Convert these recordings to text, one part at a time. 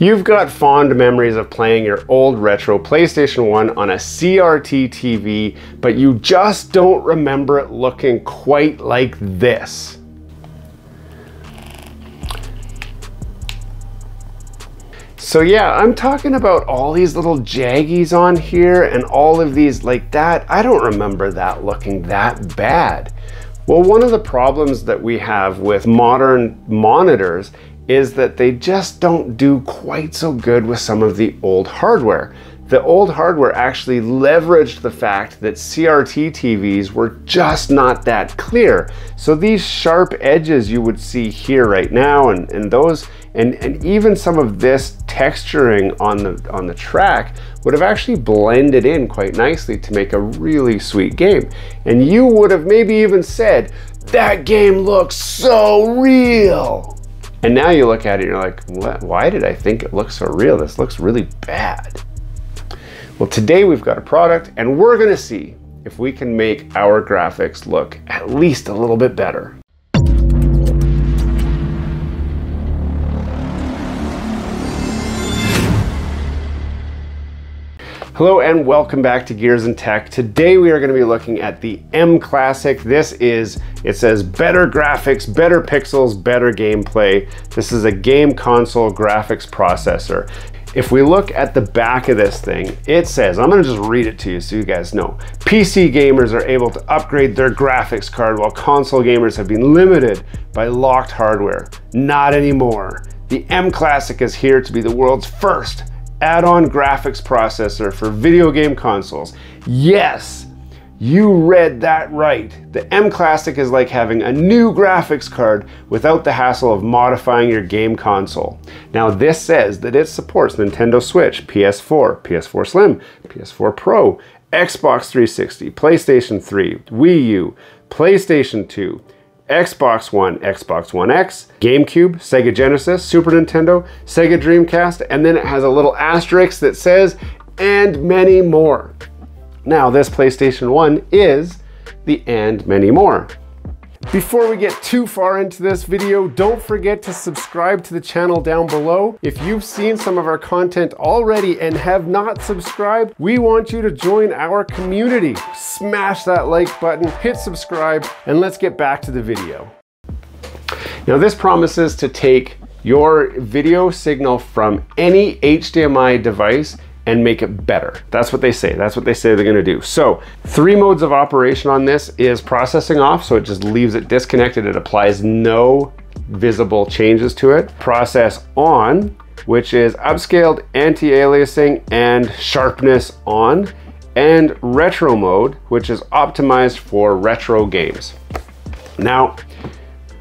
You've got fond memories of playing your old retro PlayStation 1 on a CRT TV, but you just don't remember it looking quite like this. So yeah, I'm talking about all these little jaggies on here and all of these like that. I don't remember that looking that bad. Well, one of the problems that we have with modern monitors is that they just don't do quite so good with some of the old hardware. The old hardware actually leveraged the fact that CRT TVs were just not that clear. So these sharp edges you would see here right now and, and those and, and even some of this texturing on the on the track would have actually blended in quite nicely to make a really sweet game. And you would have maybe even said, that game looks so real. And now you look at it and you're like, what? why did I think it looks so real? This looks really bad. Well, today we've got a product and we're gonna see if we can make our graphics look at least a little bit better. Hello and welcome back to Gears and Tech. Today we are going to be looking at the M Classic. This is, it says better graphics, better pixels, better gameplay. This is a game console graphics processor. If we look at the back of this thing, it says, I'm gonna just read it to you so you guys know. PC gamers are able to upgrade their graphics card while console gamers have been limited by locked hardware. Not anymore. The M Classic is here to be the world's first add-on graphics processor for video game consoles. Yes, you read that right. The M Classic is like having a new graphics card without the hassle of modifying your game console. Now this says that it supports Nintendo Switch, PS4, PS4 Slim, PS4 Pro, Xbox 360, PlayStation 3, Wii U, PlayStation 2, Xbox One, Xbox One X, GameCube, Sega Genesis, Super Nintendo, Sega Dreamcast, and then it has a little asterisk that says, and many more. Now, this PlayStation 1 is the and many more. Before we get too far into this video, don't forget to subscribe to the channel down below. If you've seen some of our content already and have not subscribed, we want you to join our community. Smash that like button, hit subscribe, and let's get back to the video. Now this promises to take your video signal from any HDMI device and make it better. That's what they say. That's what they say they're gonna do. So three modes of operation on this is processing off. So it just leaves it disconnected. It applies no visible changes to it. Process on, which is upscaled anti-aliasing and sharpness on and retro mode, which is optimized for retro games. Now,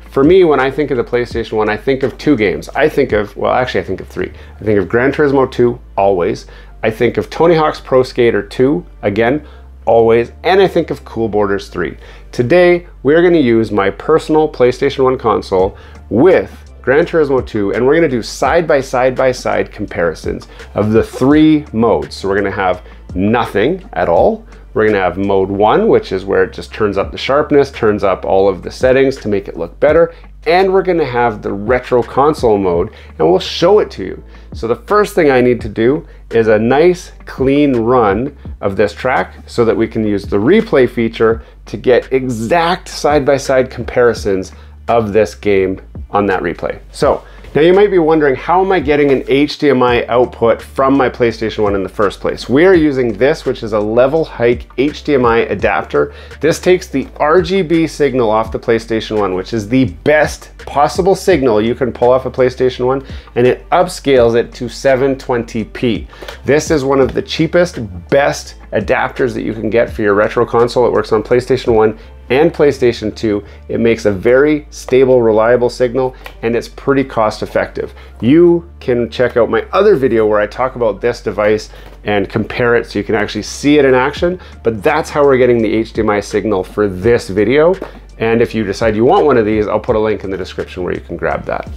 for me, when I think of the PlayStation 1, I think of two games. I think of, well, actually I think of three. I think of Gran Turismo 2, always. I think of Tony Hawk's Pro Skater 2, again, always, and I think of Cool Borders 3. Today, we're gonna use my personal PlayStation 1 console with Gran Turismo 2, and we're gonna do side by side by side comparisons of the three modes. So we're gonna have nothing at all. We're gonna have mode one, which is where it just turns up the sharpness, turns up all of the settings to make it look better and we're gonna have the retro console mode and we'll show it to you. So the first thing I need to do is a nice clean run of this track so that we can use the replay feature to get exact side-by-side -side comparisons of this game on that replay. So now you might be wondering, how am I getting an HDMI output from my PlayStation 1 in the first place? We are using this, which is a level hike HDMI adapter. This takes the RGB signal off the PlayStation 1, which is the best possible signal you can pull off a PlayStation 1, and it upscales it to 720p. This is one of the cheapest, best adapters that you can get for your retro console. It works on PlayStation 1 and PlayStation 2. It makes a very stable, reliable signal, and it's pretty cost effective. You can check out my other video where I talk about this device and compare it so you can actually see it in action, but that's how we're getting the HDMI signal for this video. And if you decide you want one of these, I'll put a link in the description where you can grab that.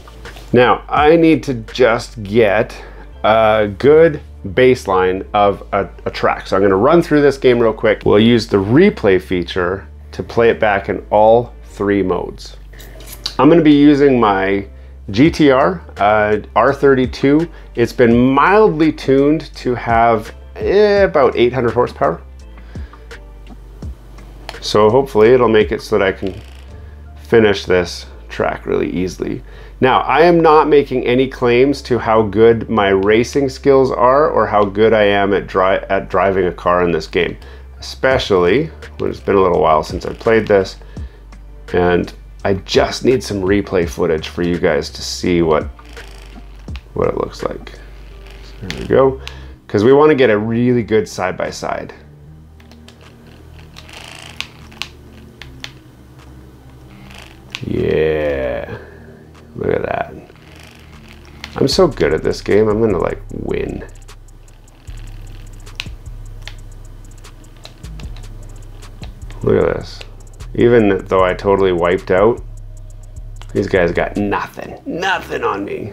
Now, I need to just get a good baseline of a, a track. So I'm gonna run through this game real quick. We'll use the replay feature to play it back in all three modes. I'm gonna be using my GTR uh, R32. It's been mildly tuned to have eh, about 800 horsepower. So hopefully it'll make it so that I can finish this track really easily. Now, I am not making any claims to how good my racing skills are or how good I am at, dri at driving a car in this game, especially when it's been a little while since I played this. And I just need some replay footage for you guys to see what, what it looks like. So there we go. Because we want to get a really good side-by-side. side by side Yeah. Look at that. I'm so good at this game, I'm gonna like win. Look at this. Even though I totally wiped out, these guys got nothing. Nothing on me.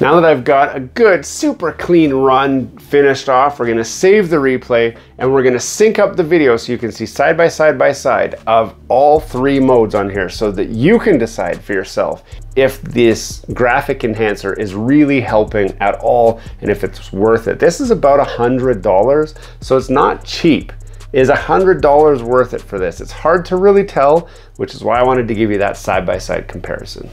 Now that I've got a good, super clean run finished off, we're gonna save the replay and we're gonna sync up the video so you can see side by side by side of all three modes on here so that you can decide for yourself if this graphic enhancer is really helping at all and if it's worth it. This is about a $100, so it's not cheap. Is a $100 worth it for this? It's hard to really tell, which is why I wanted to give you that side-by-side -side comparison.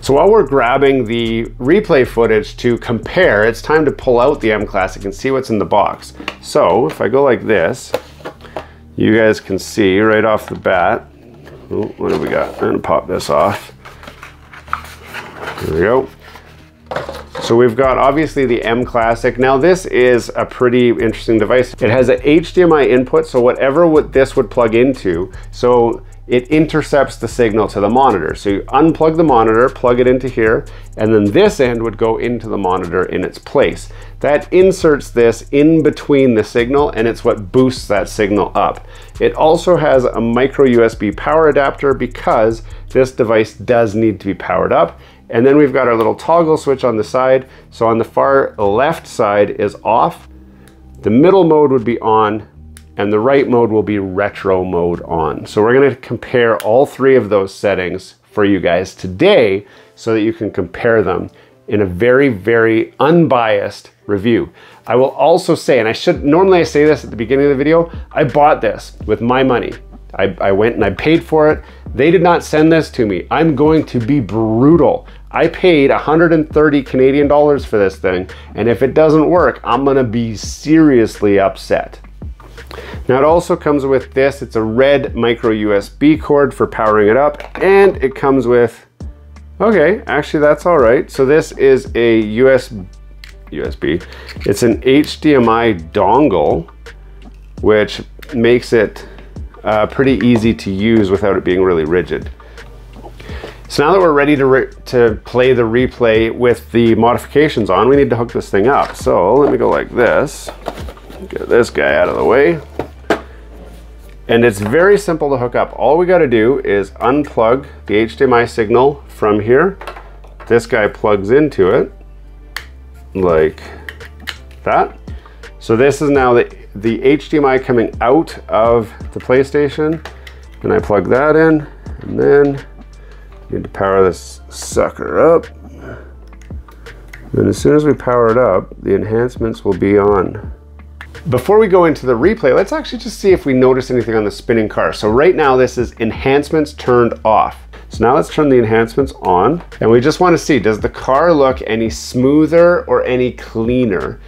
So while we're grabbing the replay footage to compare, it's time to pull out the M Classic and see what's in the box. So if I go like this, you guys can see right off the bat, oh, what do we got? I'm gonna pop this off. There we go. So we've got obviously the M Classic. Now this is a pretty interesting device. It has an HDMI input, so whatever what this would plug into. So it intercepts the signal to the monitor. So you unplug the monitor, plug it into here, and then this end would go into the monitor in its place. That inserts this in between the signal and it's what boosts that signal up. It also has a micro USB power adapter because this device does need to be powered up. And then we've got our little toggle switch on the side. So on the far left side is off. The middle mode would be on, and the right mode will be retro mode on. So we're gonna compare all three of those settings for you guys today so that you can compare them in a very, very unbiased review. I will also say, and I should, normally I say this at the beginning of the video, I bought this with my money. I, I went and I paid for it. They did not send this to me. I'm going to be brutal. I paid 130 Canadian dollars for this thing, and if it doesn't work, I'm gonna be seriously upset. Now it also comes with this, it's a red micro USB cord for powering it up and it comes with, okay, actually that's all right. So this is a US, USB, it's an HDMI dongle, which makes it uh, pretty easy to use without it being really rigid. So now that we're ready to, to play the replay with the modifications on, we need to hook this thing up. So let me go like this, get this guy out of the way. And it's very simple to hook up. All we got to do is unplug the HDMI signal from here. This guy plugs into it like that. So this is now the, the HDMI coming out of the PlayStation. And I plug that in and then need to power this sucker up. Then as soon as we power it up, the enhancements will be on. Before we go into the replay, let's actually just see if we notice anything on the spinning car. So right now this is enhancements turned off. So now let's turn the enhancements on and we just wanna see, does the car look any smoother or any cleaner?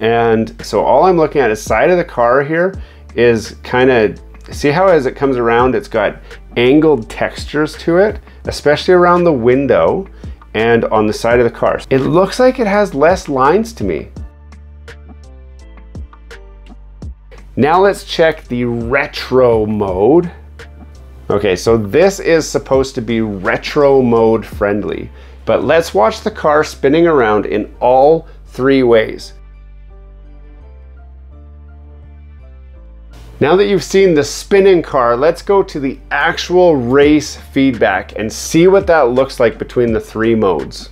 And so all I'm looking at is side of the car here is kind of, see how as it comes around, it's got angled textures to it, especially around the window and on the side of the car. It looks like it has less lines to me. Now let's check the retro mode. Okay, so this is supposed to be retro mode friendly, but let's watch the car spinning around in all three ways. Now that you've seen the spinning car, let's go to the actual race feedback and see what that looks like between the three modes.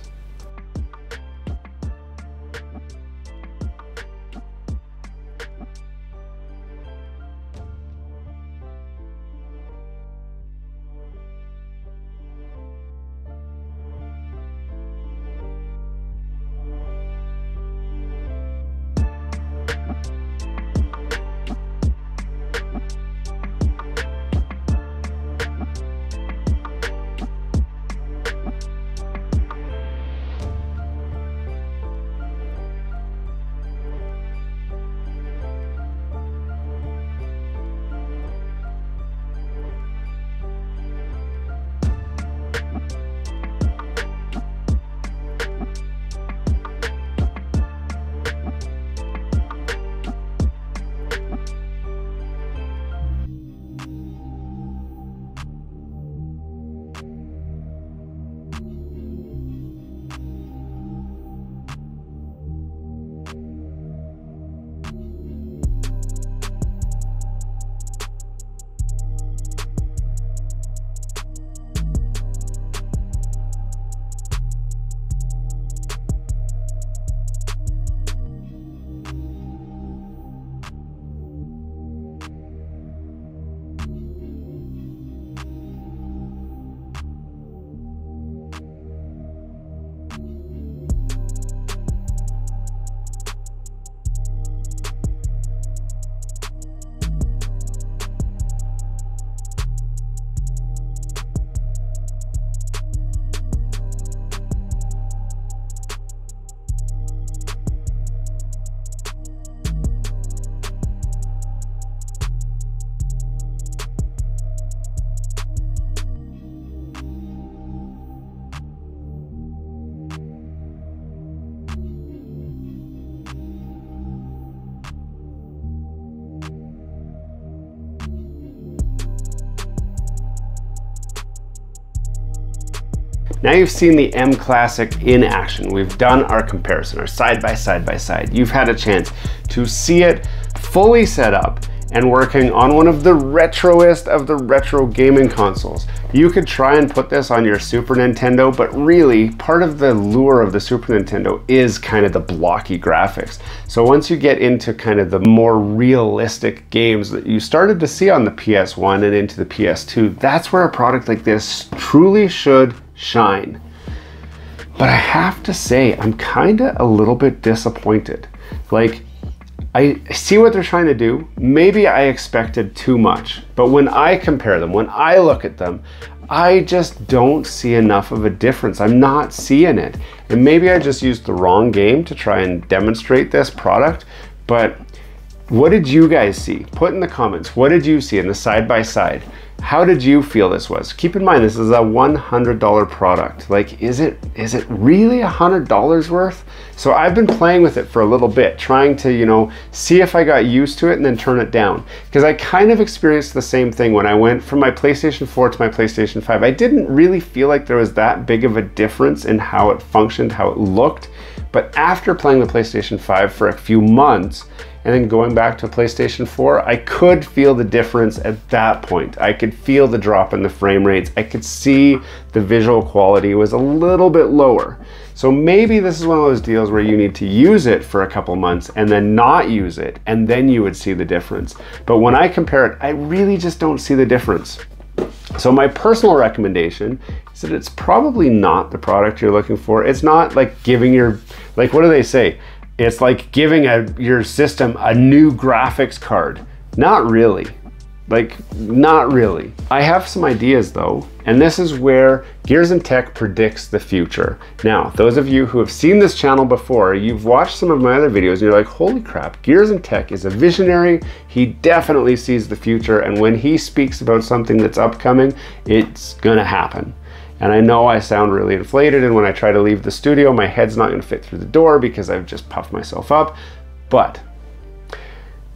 Now you've seen the M Classic in action. We've done our comparison, our side by side by side. You've had a chance to see it fully set up and working on one of the retroest of the retro gaming consoles. You could try and put this on your Super Nintendo, but really part of the lure of the Super Nintendo is kind of the blocky graphics. So once you get into kind of the more realistic games that you started to see on the PS1 and into the PS2, that's where a product like this truly should shine. But I have to say, I'm kind of a little bit disappointed. Like, I see what they're trying to do. Maybe I expected too much, but when I compare them, when I look at them, I just don't see enough of a difference. I'm not seeing it. And maybe I just used the wrong game to try and demonstrate this product, but what did you guys see? Put in the comments, what did you see in the side by side? How did you feel this was? Keep in mind, this is a $100 product. Like, is it is it really $100 worth? So I've been playing with it for a little bit, trying to, you know, see if I got used to it and then turn it down. Because I kind of experienced the same thing when I went from my PlayStation 4 to my PlayStation 5. I didn't really feel like there was that big of a difference in how it functioned, how it looked. But after playing the PlayStation 5 for a few months, and then going back to PlayStation 4, I could feel the difference at that point. I could feel the drop in the frame rates. I could see the visual quality was a little bit lower. So maybe this is one of those deals where you need to use it for a couple months and then not use it, and then you would see the difference. But when I compare it, I really just don't see the difference. So my personal recommendation is that it's probably not the product you're looking for. It's not like giving your, like what do they say? It's like giving a, your system a new graphics card. Not really. Like, not really. I have some ideas though, and this is where Gears and Tech predicts the future. Now, those of you who have seen this channel before, you've watched some of my other videos and you're like, holy crap, Gears and Tech is a visionary. He definitely sees the future, and when he speaks about something that's upcoming, it's gonna happen. And I know I sound really inflated, and when I try to leave the studio, my head's not gonna fit through the door because I've just puffed myself up. But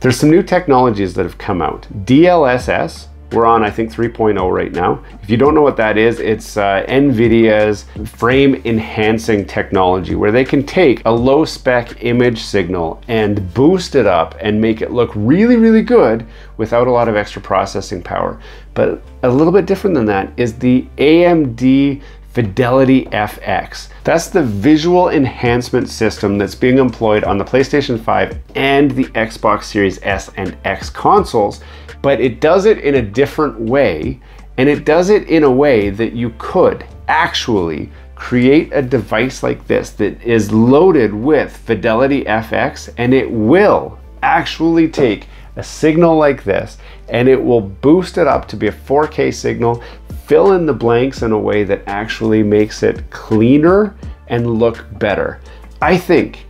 there's some new technologies that have come out. DLSS, we're on, I think, 3.0 right now. If you don't know what that is, it's uh, NVIDIA's frame enhancing technology where they can take a low spec image signal and boost it up and make it look really, really good without a lot of extra processing power. But a little bit different than that is the AMD Fidelity FX. That's the visual enhancement system that's being employed on the PlayStation 5 and the Xbox Series S and X consoles but it does it in a different way, and it does it in a way that you could actually create a device like this that is loaded with Fidelity FX, and it will actually take a signal like this and it will boost it up to be a 4K signal, fill in the blanks in a way that actually makes it cleaner and look better. I think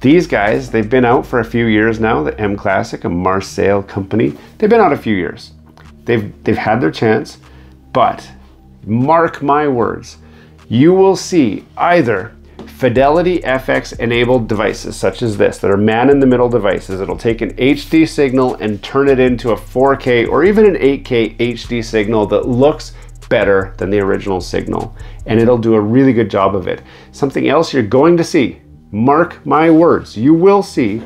these guys, they've been out for a few years now, the M Classic, a Marseille company. They've been out a few years. They've, they've had their chance, but mark my words, you will see either Fidelity FX enabled devices such as this that are man in the middle devices. It'll take an HD signal and turn it into a 4K or even an 8K HD signal that looks better than the original signal. And it'll do a really good job of it. Something else you're going to see, mark my words, you will see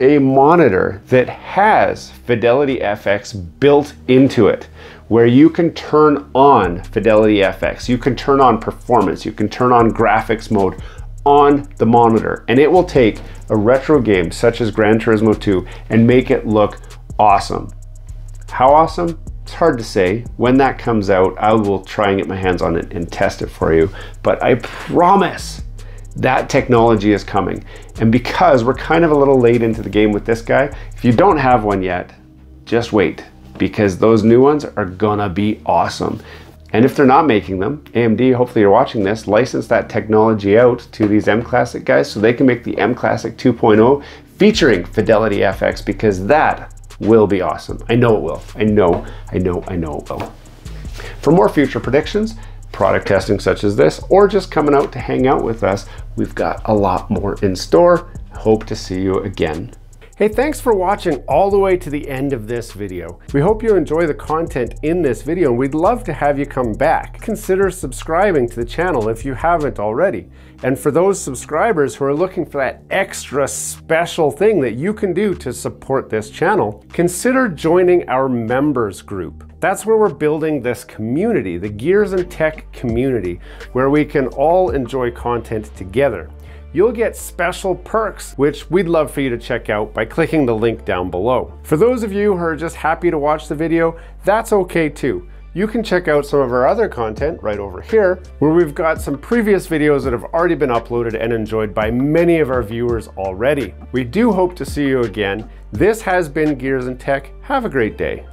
a monitor that has Fidelity FX built into it where you can turn on Fidelity FX, you can turn on performance, you can turn on graphics mode on the monitor and it will take a retro game such as Gran Turismo 2 and make it look awesome. How awesome? It's hard to say. When that comes out, I will try and get my hands on it and test it for you. But I promise that technology is coming. And because we're kind of a little late into the game with this guy, if you don't have one yet, just wait because those new ones are gonna be awesome. And if they're not making them, AMD, hopefully you're watching this, license that technology out to these M Classic guys so they can make the M Classic 2.0 featuring Fidelity FX because that will be awesome. I know it will. I know, I know, I know it will. For more future predictions, product testing such as this, or just coming out to hang out with us, we've got a lot more in store. Hope to see you again Hey, thanks for watching all the way to the end of this video. We hope you enjoy the content in this video and we'd love to have you come back. Consider subscribing to the channel if you haven't already. And for those subscribers who are looking for that extra special thing that you can do to support this channel, consider joining our members group. That's where we're building this community, the Gears and Tech community, where we can all enjoy content together you'll get special perks, which we'd love for you to check out by clicking the link down below. For those of you who are just happy to watch the video, that's okay too. You can check out some of our other content right over here, where we've got some previous videos that have already been uploaded and enjoyed by many of our viewers already. We do hope to see you again. This has been Gears and Tech. Have a great day.